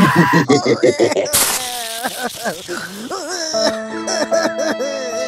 Ha ha ha!